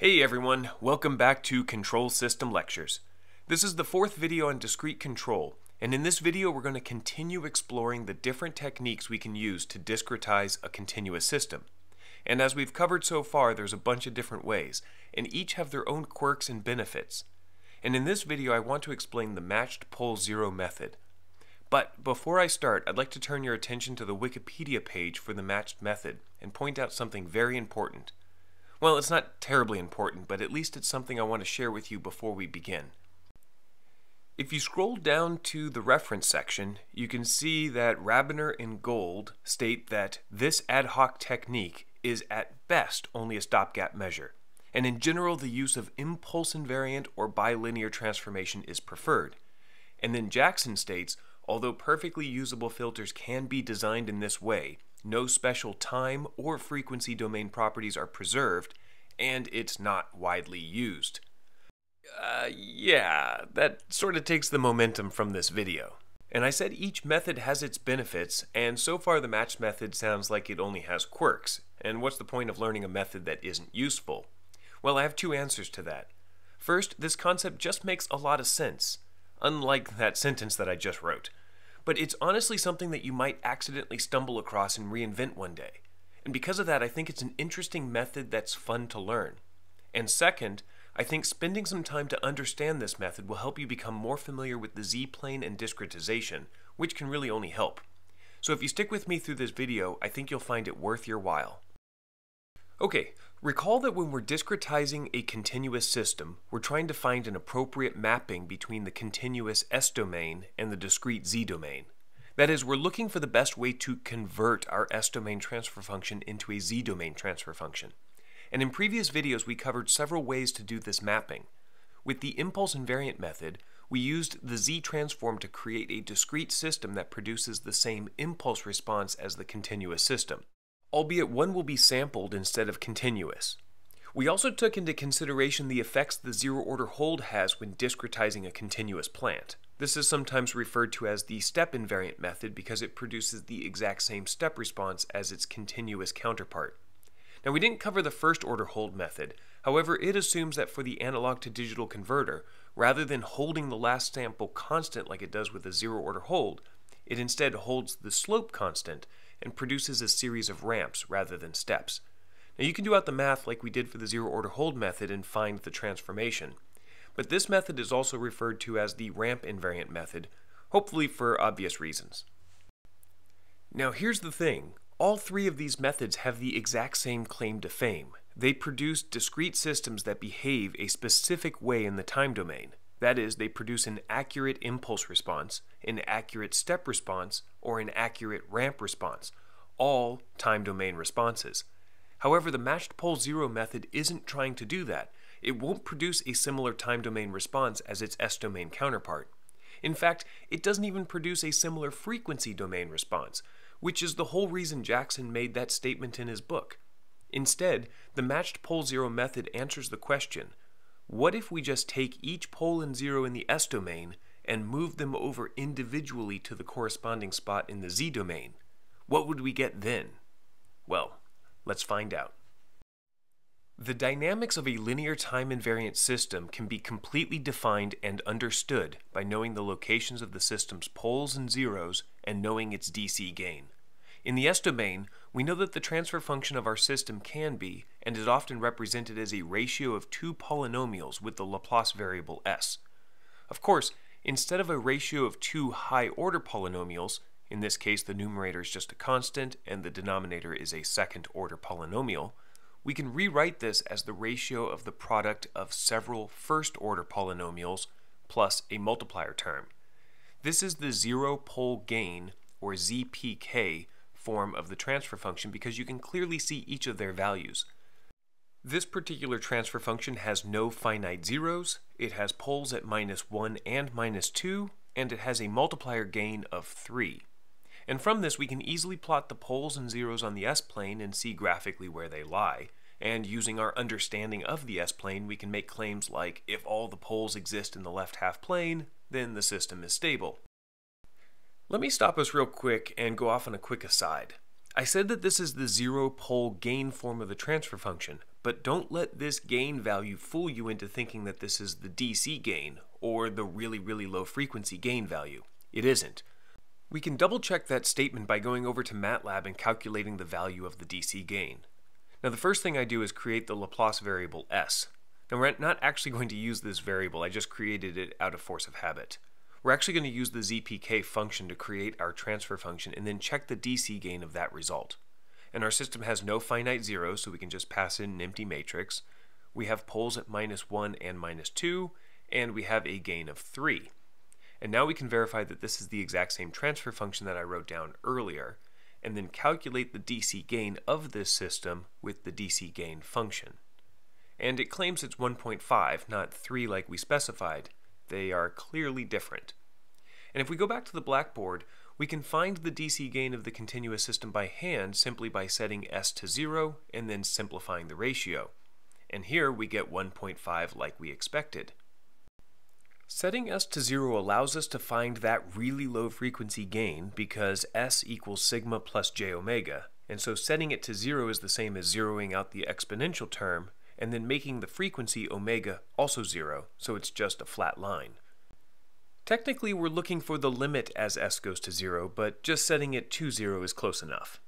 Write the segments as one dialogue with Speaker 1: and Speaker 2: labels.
Speaker 1: Hey everyone, welcome back to Control System Lectures. This is the fourth video on discrete control, and in this video we're going to continue exploring the different techniques we can use to discretize a continuous system. And as we've covered so far, there's a bunch of different ways, and each have their own quirks and benefits. And in this video I want to explain the matched pole zero method. But before I start, I'd like to turn your attention to the Wikipedia page for the matched method and point out something very important. Well, it's not terribly important, but at least it's something I want to share with you before we begin. If you scroll down to the reference section, you can see that Rabiner and Gold state that this ad hoc technique is at best only a stopgap measure, and in general the use of impulse invariant or bilinear transformation is preferred. And then Jackson states, Although perfectly usable filters can be designed in this way, no special time or frequency domain properties are preserved, and it's not widely used. Uh, yeah, that sort of takes the momentum from this video. And I said each method has its benefits, and so far the match method sounds like it only has quirks. And what's the point of learning a method that isn't useful? Well, I have two answers to that. First, this concept just makes a lot of sense, unlike that sentence that I just wrote but it's honestly something that you might accidentally stumble across and reinvent one day. And because of that, I think it's an interesting method that's fun to learn. And second, I think spending some time to understand this method will help you become more familiar with the z-plane and discretization, which can really only help. So if you stick with me through this video, I think you'll find it worth your while. Okay, recall that when we're discretizing a continuous system, we're trying to find an appropriate mapping between the continuous S domain and the discrete Z domain. That is, we're looking for the best way to convert our S domain transfer function into a Z domain transfer function. And in previous videos, we covered several ways to do this mapping. With the impulse invariant method, we used the Z transform to create a discrete system that produces the same impulse response as the continuous system albeit one will be sampled instead of continuous. We also took into consideration the effects the zero order hold has when discretizing a continuous plant. This is sometimes referred to as the step invariant method because it produces the exact same step response as its continuous counterpart. Now we didn't cover the first order hold method, however it assumes that for the analog to digital converter, rather than holding the last sample constant like it does with a zero order hold, it instead holds the slope constant, and produces a series of ramps rather than steps. Now you can do out the math like we did for the zero order hold method and find the transformation, but this method is also referred to as the ramp invariant method, hopefully for obvious reasons. Now here's the thing, all three of these methods have the exact same claim to fame. They produce discrete systems that behave a specific way in the time domain. That is, they produce an accurate impulse response, an accurate step response, or an accurate ramp response, all time domain responses. However, the matched pole zero method isn't trying to do that. It won't produce a similar time domain response as its S domain counterpart. In fact, it doesn't even produce a similar frequency domain response, which is the whole reason Jackson made that statement in his book. Instead, the matched pole zero method answers the question what if we just take each pole and zero in the s domain and move them over individually to the corresponding spot in the z domain? What would we get then? Well, let's find out. The dynamics of a linear time invariant system can be completely defined and understood by knowing the locations of the system's poles and zeros and knowing its DC gain. In the S domain, we know that the transfer function of our system can be, and is often represented as a ratio of two polynomials with the Laplace variable s. Of course, instead of a ratio of two high-order polynomials, in this case the numerator is just a constant and the denominator is a second-order polynomial, we can rewrite this as the ratio of the product of several first-order polynomials plus a multiplier term. This is the zero-pole gain, or ZPK, form of the transfer function because you can clearly see each of their values. This particular transfer function has no finite zeros, it has poles at minus 1 and minus 2, and it has a multiplier gain of 3. And from this we can easily plot the poles and zeros on the s-plane and see graphically where they lie. And using our understanding of the s-plane, we can make claims like, if all the poles exist in the left half plane, then the system is stable. Let me stop us real quick and go off on a quick aside. I said that this is the zero pole gain form of the transfer function, but don't let this gain value fool you into thinking that this is the DC gain, or the really, really low frequency gain value. It isn't. We can double check that statement by going over to MATLAB and calculating the value of the DC gain. Now the first thing I do is create the Laplace variable s. Now we're not actually going to use this variable, I just created it out of force of habit. We're actually going to use the zpk function to create our transfer function and then check the DC gain of that result. And our system has no finite zeros, so we can just pass in an empty matrix. We have poles at minus 1 and minus 2, and we have a gain of 3. And now we can verify that this is the exact same transfer function that I wrote down earlier, and then calculate the DC gain of this system with the DC gain function. And it claims it's 1.5, not 3 like we specified, they are clearly different. And if we go back to the blackboard, we can find the DC gain of the continuous system by hand simply by setting S to 0 and then simplifying the ratio. And here we get 1.5 like we expected. Setting S to 0 allows us to find that really low frequency gain because S equals sigma plus j omega, and so setting it to 0 is the same as zeroing out the exponential term, and then making the frequency omega also zero, so it's just a flat line. Technically, we're looking for the limit as s goes to zero, but just setting it to zero is close enough.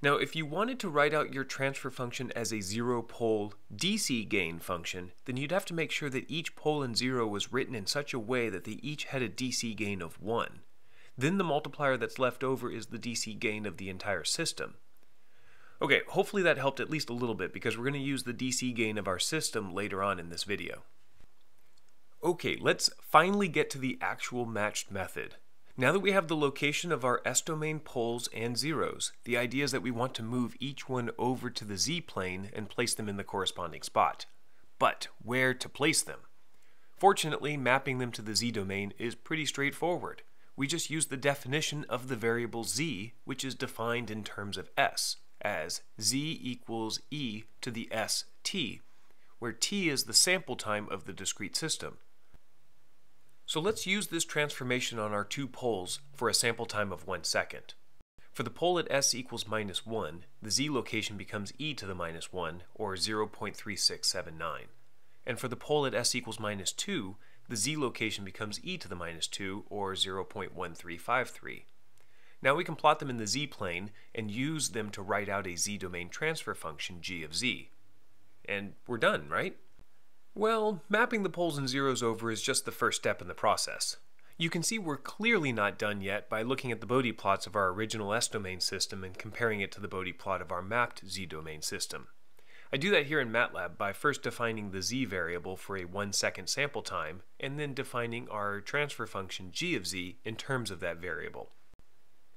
Speaker 1: Now, if you wanted to write out your transfer function as a zero-pole DC gain function, then you'd have to make sure that each pole and zero was written in such a way that they each had a DC gain of 1. Then the multiplier that's left over is the DC gain of the entire system. Okay, hopefully that helped at least a little bit because we're going to use the DC gain of our system later on in this video. Okay, let's finally get to the actual matched method. Now that we have the location of our S-domain poles and zeros, the idea is that we want to move each one over to the z-plane and place them in the corresponding spot. But where to place them? Fortunately, mapping them to the z-domain is pretty straightforward. We just use the definition of the variable z, which is defined in terms of s as z equals e to the s t, where t is the sample time of the discrete system. So let's use this transformation on our two poles for a sample time of 1 second. For the pole at s equals minus 1, the z location becomes e to the minus 1, or 0.3679. And for the pole at s equals minus 2, the z location becomes e to the minus 2, or 0.1353. Now we can plot them in the z-plane and use them to write out a z-domain transfer function g of z. And we're done, right? Well, mapping the poles and zeros over is just the first step in the process. You can see we're clearly not done yet by looking at the Bode plots of our original S-domain system and comparing it to the Bode plot of our mapped z-domain system. I do that here in MATLAB by first defining the z variable for a one second sample time, and then defining our transfer function g of z in terms of that variable.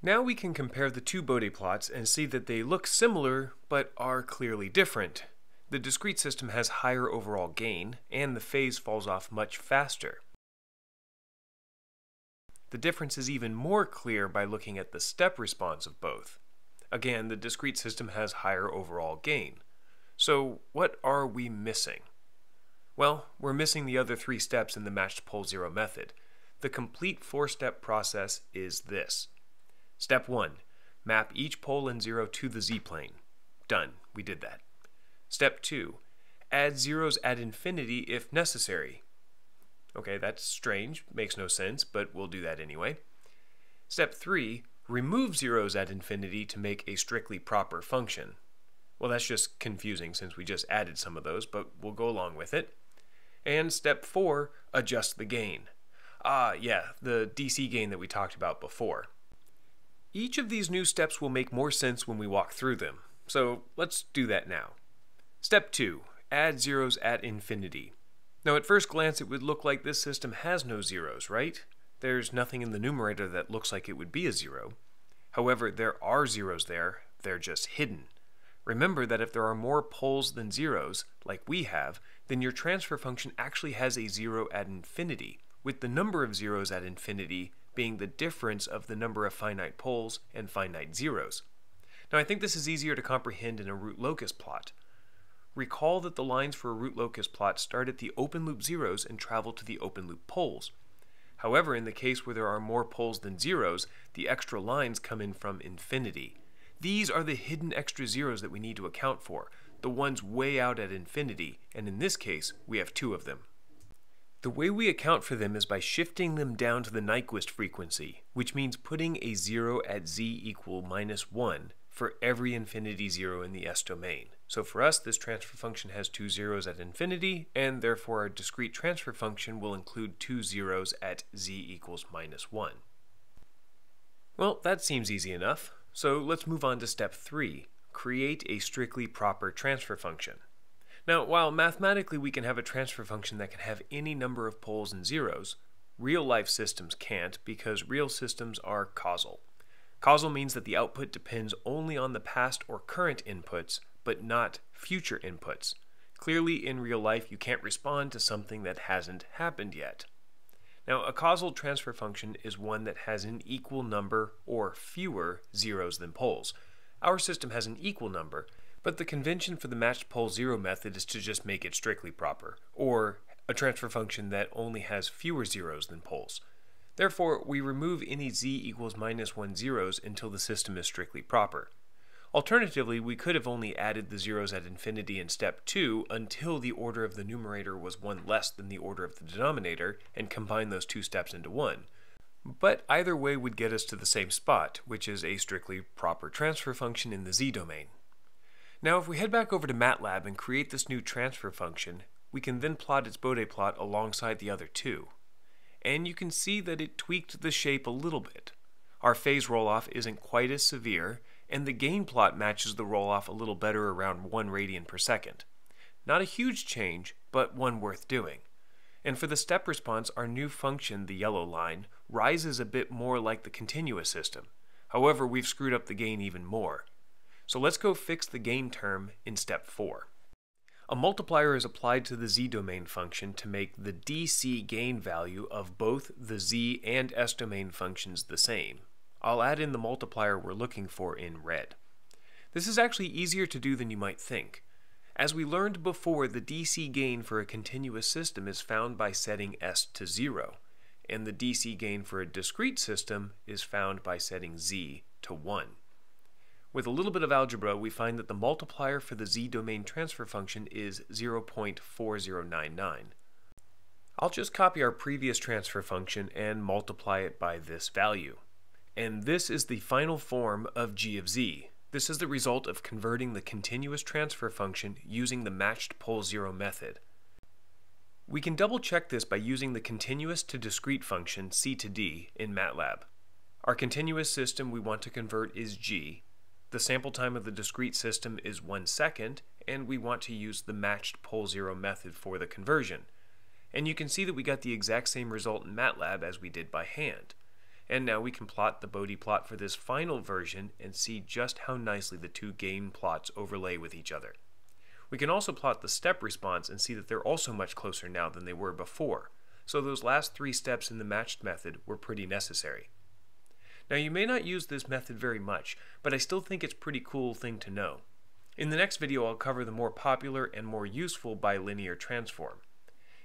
Speaker 1: Now we can compare the two Bode plots and see that they look similar, but are clearly different. The discrete system has higher overall gain, and the phase falls off much faster. The difference is even more clear by looking at the step response of both. Again, the discrete system has higher overall gain. So what are we missing? Well, we're missing the other three steps in the matched pole zero method. The complete four-step process is this. Step 1. Map each pole and zero to the z-plane. Done. We did that. Step 2. Add zeros at infinity if necessary. Okay, that's strange, makes no sense, but we'll do that anyway. Step 3. Remove zeros at infinity to make a strictly proper function. Well, that's just confusing since we just added some of those, but we'll go along with it. And step 4. Adjust the gain. Ah, yeah, the DC gain that we talked about before. Each of these new steps will make more sense when we walk through them, so let's do that now. Step 2. Add zeros at infinity. Now at first glance it would look like this system has no zeros, right? There's nothing in the numerator that looks like it would be a zero. However, there are zeros there, they're just hidden. Remember that if there are more poles than zeros, like we have, then your transfer function actually has a zero at infinity, with the number of zeros at infinity being the difference of the number of finite poles and finite zeros. Now I think this is easier to comprehend in a root locus plot. Recall that the lines for a root locus plot start at the open loop zeros and travel to the open loop poles. However, in the case where there are more poles than zeros, the extra lines come in from infinity. These are the hidden extra zeros that we need to account for, the ones way out at infinity, and in this case, we have two of them. The way we account for them is by shifting them down to the Nyquist frequency, which means putting a 0 at z equal minus 1 for every infinity 0 in the S domain. So for us, this transfer function has two zeros at infinity, and therefore our discrete transfer function will include two zeros at z equals minus 1. Well, that seems easy enough, so let's move on to step 3, create a strictly proper transfer function. Now, while mathematically we can have a transfer function that can have any number of poles and zeros, real-life systems can't because real systems are causal. Causal means that the output depends only on the past or current inputs, but not future inputs. Clearly, in real life, you can't respond to something that hasn't happened yet. Now, a causal transfer function is one that has an equal number or fewer zeros than poles. Our system has an equal number, but the convention for the matched pole zero method is to just make it strictly proper, or a transfer function that only has fewer zeros than poles. Therefore, we remove any z equals minus 1 zeros until the system is strictly proper. Alternatively, we could have only added the zeros at infinity in step 2 until the order of the numerator was one less than the order of the denominator and combined those two steps into one. But either way would get us to the same spot, which is a strictly proper transfer function in the z domain. Now if we head back over to MATLAB and create this new transfer function, we can then plot its Bode plot alongside the other two. And you can see that it tweaked the shape a little bit. Our phase roll-off isn't quite as severe, and the gain plot matches the roll-off a little better around 1 radian per second. Not a huge change, but one worth doing. And for the step response, our new function, the yellow line, rises a bit more like the continuous system. However, we've screwed up the gain even more. So let's go fix the gain term in step 4. A multiplier is applied to the z-domain function to make the dc gain value of both the z and s-domain functions the same. I'll add in the multiplier we're looking for in red. This is actually easier to do than you might think. As we learned before, the DC gain for a continuous system is found by setting S to 0, and the DC gain for a discrete system is found by setting Z to 1. With a little bit of algebra, we find that the multiplier for the z-domain transfer function is 0.4099. I'll just copy our previous transfer function and multiply it by this value. And this is the final form of g of z. This is the result of converting the continuous transfer function using the matched pole zero method. We can double check this by using the continuous to discrete function c to d in MATLAB. Our continuous system we want to convert is g, the sample time of the discrete system is 1 second, and we want to use the matched pole zero method for the conversion. And you can see that we got the exact same result in MATLAB as we did by hand. And now we can plot the Bode plot for this final version and see just how nicely the two gain plots overlay with each other. We can also plot the step response and see that they're also much closer now than they were before, so those last three steps in the matched method were pretty necessary. Now you may not use this method very much, but I still think it's pretty cool thing to know. In the next video I'll cover the more popular and more useful bilinear transform.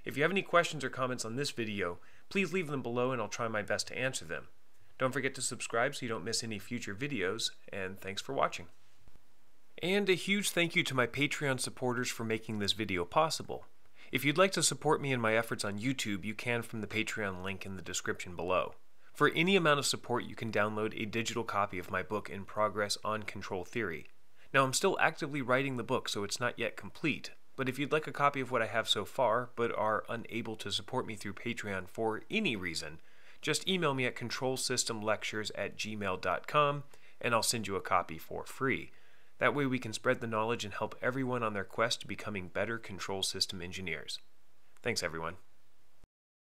Speaker 1: If you have any questions or comments on this video, please leave them below and I'll try my best to answer them. Don't forget to subscribe so you don't miss any future videos, and thanks for watching. And a huge thank you to my Patreon supporters for making this video possible. If you'd like to support me in my efforts on YouTube, you can from the Patreon link in the description below. For any amount of support, you can download a digital copy of my book in progress on control theory. Now, I'm still actively writing the book, so it's not yet complete, but if you'd like a copy of what I have so far, but are unable to support me through Patreon for any reason, just email me at controlsystemlectures at gmail.com and I'll send you a copy for free. That way, we can spread the knowledge and help everyone on their quest to becoming better control system engineers. Thanks, everyone.